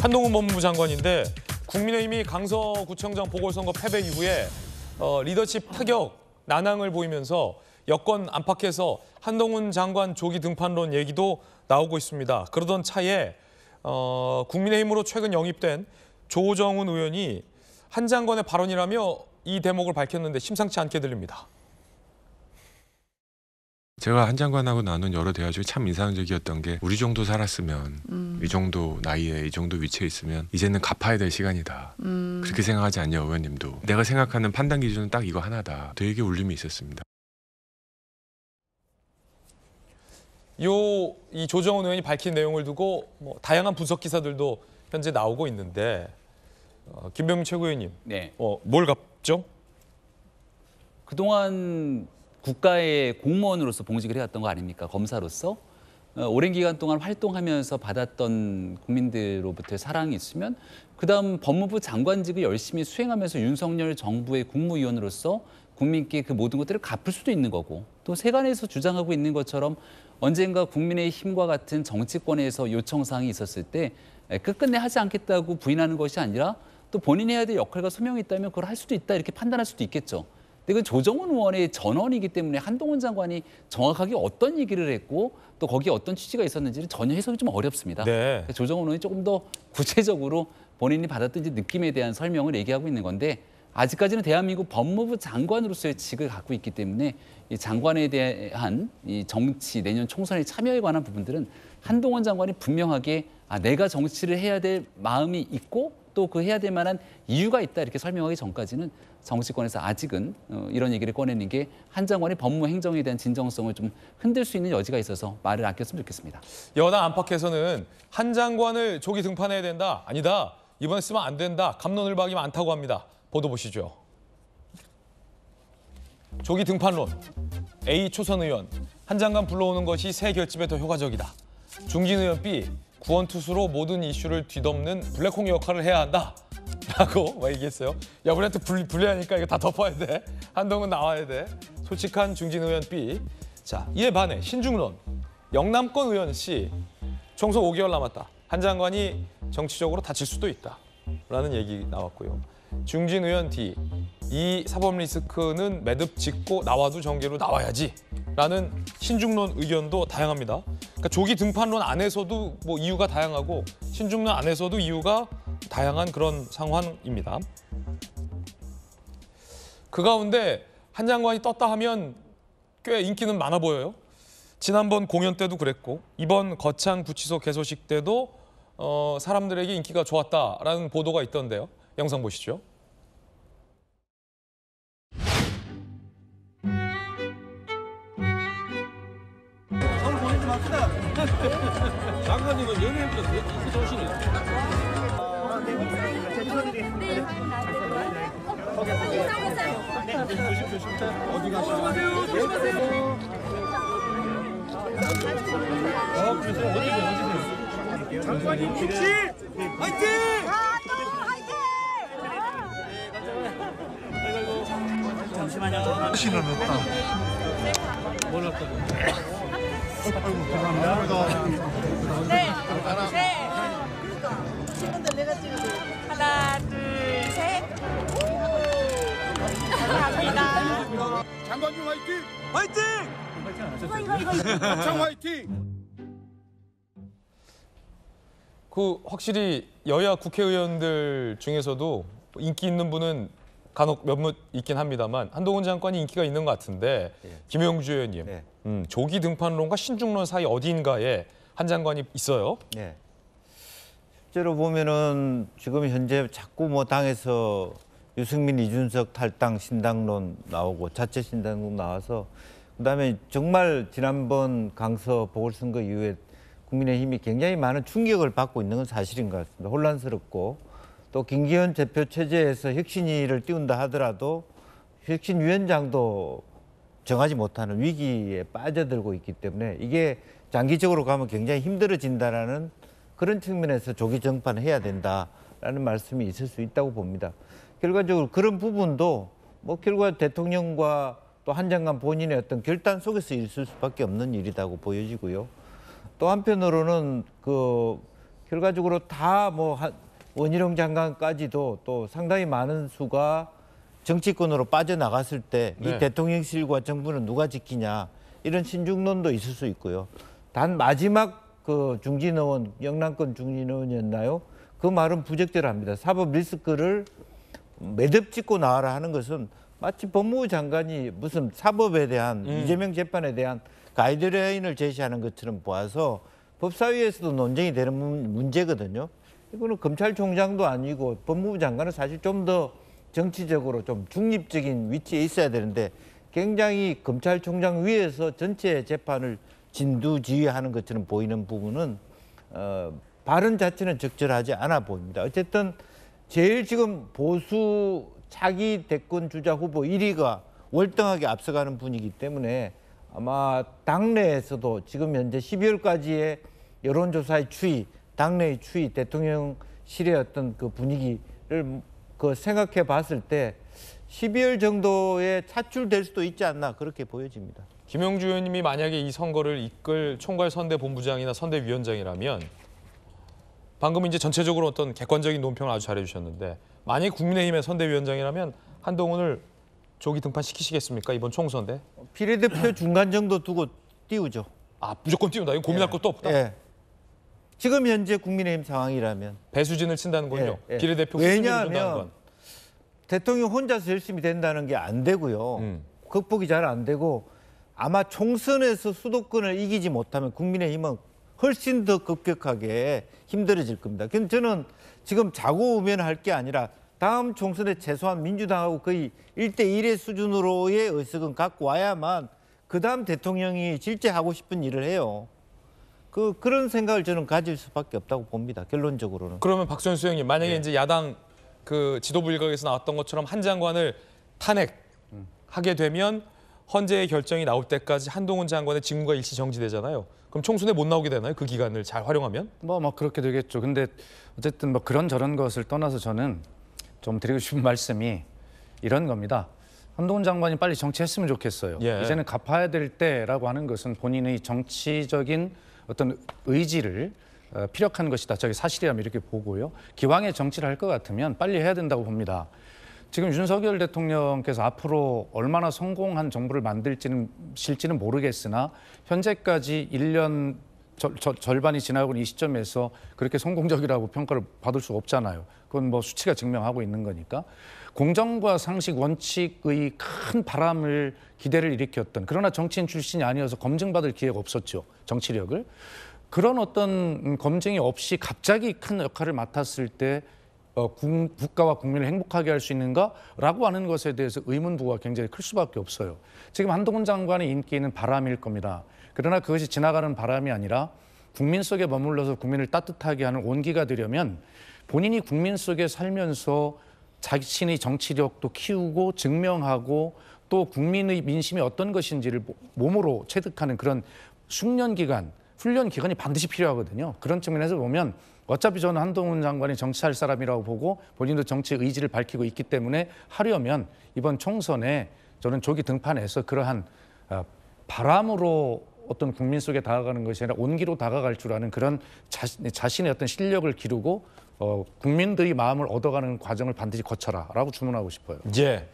한동훈 법무부 장관인데 국민의힘이 강서구청장 보궐선거 패배 이후에 어, 리더십 타격 난항을 보이면서 여권 안팎에서 한동훈 장관 조기 등판론 얘기도 나오고 있습니다. 그러던 차에 어, 국민의힘으로 최근 영입된 조정훈 의원이 한 장관의 발언이라며 이 대목을 밝혔는데 심상치 않게 들립니다. 제가 한 장관하고 나눈 여러 대화 중에 참 인상적이었던 게 우리 정도 살았으면 이 정도 나이에 이 정도 위치에 있으면 이제는 갚아야 될 시간이다. 그렇게 생각하지 않냐 의원님도. 내가 생각하는 판단 기준은 딱 이거 하나다. 되게 울림이 있었습니다. 요 이 조정훈 의원이 밝힌 내용을 두고 뭐 다양한 분석 기사들도 현재 나오고 있는데 어, 김병민 최고위원님, 네. 어, 뭘 갚죠? 그동안 국가의 공무원으로서 봉직을 해왔던 거 아닙니까? 검사로서. 어, 오랜 기간 동안 활동하면서 받았던 국민들로부터의 사랑이 있으면 그다음 법무부 장관직을 열심히 수행하면서 윤석열 정부의 국무위원으로서 국민께 그 모든 것들을 갚을 수도 있는 거고 또 세간에서 주장하고 있는 것처럼 언젠가 국민의 힘과 같은 정치권에서 요청사항이 있었을 때 에, 끝끝내 하지 않겠다고 부인하는 것이 아니라 또 본인이 해야 될 역할과 소명이 있다면 그걸 할 수도 있다 이렇게 판단할 수도 있겠죠. 근데 그 조정훈 의원의 전원이기 때문에 한동훈 장관이 정확하게 어떤 얘기를 했고 또 거기에 어떤 취지가 있었는지는 전혀 해석이 좀 어렵습니다. 네. 조정훈 의원이 조금 더 구체적으로 본인이 받았던 느낌에 대한 설명을 얘기하고 있는 건데 아직까지는 대한민국 법무부 장관으로서의 직을 갖고 있기 때문에 이 장관에 대한 이 정치 내년 총선에 참여에 관한 부분들은 한동훈 장관이 분명하게 아 내가 정치를 해야 될 마음이 있고 또 그 해야 될 만한 이유가 있다 이렇게 설명하기 전까지는 정치권에서 아직은 어, 이런 얘기를 꺼내는 게 한 장관의 법무 행정에 대한 진정성을 좀 흔들 수 있는 여지가 있어서 말을 아꼈으면 좋겠습니다. 여당 안팎에서는 한 장관을 조기 등판해야 된다. 아니다. 이번에 쓰면 안 된다. 감론을박이 많다고 합니다. 보도 보시죠. 조기 등판론. A 초선 의원. 한 장관 불러오는 것이 새 결집에 더 효과적이다. 중진 의원 B. 구원 투수로 모든 이슈를 뒤덮는 블랙홀 역할을 해야 한다. 라고 막 얘기했어요. 야 우리한테 불, 불리하니까 이거 다 덮어야 돼. 한동훈 나와야 돼. 솔직한 중진 의원 B. 자 이에 반해 신중론. 영남권 의원 C. 총선 5개월 남았다. 한 장관이 정치적으로 다칠 수도 있다. 라는 얘기 나왔고요. 중진 의원 D. 이 사법 리스크는 매듭 짓고 나와도 정계로 나와야지. 라는 신중론 의견도 다양합니다. 그러니까 조기 등판론 안에서도 뭐 이유가 다양하고 신중론 안에서도 이유가 다양한 그런 상황입니다. 그 가운데 한 장관이 떴다 하면 꽤 인기는 많아 보여요. 지난번 공연 때도 그랬고 이번 거창 구치소 개소식 때도 어, 사람들에게 인기가 좋았다라는 보도가 있던데요. 영상 보시죠. 장관님은 연예인보다 더 좋으시네. 어디 가시나요? 조심하세요. 어, 그러세요? 어디 어디 장관님 혹시 화이팅! 신은 없다. 네. 네. 친구들 내가 찍어줘. 하나, 둘, 셋. 감사합니다. 장관님 화이팅! 화이팅! 장 화이팅! 그 확실히 여야 국회의원들 중에서도 인기 있는 분은 간혹 몇몇 있긴 합니다만 한동훈 장관이 인기가 있는 것 같은데 김영주 의원님 네. 음, 조기 등판론과 신중론 사이 어디인가에 한 장관이 있어요. 네. 실제로 보면은 지금 현재 자꾸 뭐 당에서 유승민, 이준석 탈당 신당론 나오고 자체 신당론 나와서 그다음에 정말 지난번 강서 보궐선거 이후에 국민의힘이 굉장히 많은 충격을 받고 있는 건 사실인 것 같습니다. 혼란스럽고 또 김기현 대표 체제에서 혁신위를 띄운다 하더라도 혁신위원장도 정하지 못하는 위기에 빠져들고 있기 때문에 이게 장기적으로 가면 굉장히 힘들어진다라는 그런 측면에서 조기 정판을 해야 된다라는 말씀이 있을 수 있다고 봅니다. 결과적으로 그런 부분도 뭐 결과 대통령과 또 한 장관 본인의 어떤 결단 속에서 있을 수밖에 없는 일이라고 보여지고요. 또 한편으로는 그 결과적으로 다 뭐 원희룡 장관까지도 또 상당히 많은 수가 정치권으로 빠져나갔을 때이 네. 대통령실과 정부는 누가 지키냐 이런 신중론도 있을 수 있고요. 단 마지막 그 중진 의원 영남권 중진 의원이었나요? 그 말은 부적절합니다. 사법 리스크를 매듭 짓고 나와라 하는 것은 마치 법무부 장관이 무슨 사법에 대한 이재명 재판에 대한 가이드라인을 제시하는 것처럼 보아서 법사위에서도 논쟁이 되는 문- 문제거든요. 이거는 검찰총장도 아니고 법무부 장관은 사실 좀 더 정치적으로 좀 중립적인 위치에 있어야 되는데 굉장히 검찰총장 위에서 전체 재판을 진두지휘하는 것처럼 보이는 부분은 어, 발언 자체는 적절하지 않아 보입니다. 어쨌든 제일 지금 보수 차기 대권 주자 후보 1위가 월등하게 앞서가는 분이기 때문에 아마 당내에서도 지금 현재 12월까지의 여론조사의 추이, 당내의 추이, 대통령실의 어떤 그 분위기를 그 생각해 봤을 때 12월 정도에 차출될 수도 있지 않나 그렇게 보여집니다. 김영주 의원님이 만약에 이 선거를 이끌 총괄 선대본부장이나 선대위원장이라면 방금 이제 전체적으로 어떤 객관적인 논평을 아주 잘해주셨는데 만약 국민의힘의 선대위원장이라면 한동훈을 조기 등판 시키시겠습니까 이번 총선 때? 비례대표 중간 정도 두고 띄우죠. 아 무조건 띄운다. 이거 고민할 것도 없다. 예. 지금 현재 국민의힘 상황이라면 배수진을 친다는군요. 예, 예. 비례대표 왜냐하면 건. 대통령 혼자서 열심히 된다는 게 안 되고요. 음. 극복이 잘 안 되고 아마 총선에서 수도권을 이기지 못하면 국민의힘은 훨씬 더 급격하게 힘들어질 겁니다. 그럼 저는 지금 자고 우면 할 게 아니라 다음 총선에 최소한 민주당하고 거의 1대1의 수준으로의 의석은 갖고 와야만 그 다음 대통령이 실제 하고 싶은 일을 해요. 그 그런 생각을 저는 가질 수밖에 없다고 봅니다. 결론적으로는. 그러면 박선수 형님 만약에 예. 이제 야당 그 지도부 일각에서 나왔던 것처럼 한 장관을 탄핵하게 되면 헌재의 결정이 나올 때까지 한동훈 장관의 직무가 일시 정지되잖아요. 그럼 총선에 못 나오게 되나요? 그 기간을 잘 활용하면? 뭐, 뭐 그렇게 되겠죠. 근데 어쨌든 뭐 그런 저런 것을 떠나서 저는 좀 드리고 싶은 말씀이 이런 겁니다. 한동훈 장관이 빨리 정치했으면 좋겠어요. 예. 이제는 갚아야 될 때라고 하는 것은 본인의 정치적인 어떤 의지를 어, 피력한 것이다. 저게 사실이라면 이렇게 보고요. 기왕에 정치를 할 것 같으면 빨리 해야 된다고 봅니다. 지금 윤석열 대통령께서 앞으로 얼마나 성공한 정부를 만들지는 실지는 모르겠으나 현재까지 1년 절, 절, 절반이 지나고 이 시점에서 그렇게 성공적이라고 평가를 받을 수 없잖아요. 그건 뭐 수치가 증명하고 있는 거니까. 공정과 상식 원칙의 큰 바람을 기대를 일으켰던 그러나 정치인 출신이 아니어서 검증받을 기회가 없었죠. 정치력을. 그런 어떤 음, 검증이 없이 갑자기 큰 역할을 맡았을 때 어, 국- 국가와 국민을 행복하게 할 수 있는가라고 하는 것에 대해서 의문부가 굉장히 클 수밖에 없어요. 지금 한동훈 장관의 인기는 바람일 겁니다. 그러나 그것이 지나가는 바람이 아니라 국민 속에 머물러서 국민을 따뜻하게 하는 온기가 되려면 본인이 국민 속에 살면서 자신의 정치력도 키우고 증명하고 또 국민의 민심이 어떤 것인지를 모- 몸으로 체득하는 그런 숙련 기간, 훈련 기간이 반드시 필요하거든요. 그런 측면에서 보면 어차피 저는 한동훈 장관이 정치할 사람이라고 보고 본인도 정치 의지를 밝히고 있기 때문에 하려면 이번 총선에 저는 조기 등판해서 그러한 어, 바람으로 어떤 국민 속에 다가가는 것이 아니라 온기로 다가갈 줄 아는 그런 자신, 자신의 어떤 실력을 기르고 어, 국민들의 마음을 얻어가는 과정을 반드시 거쳐라라고 주문하고 싶어요. 예.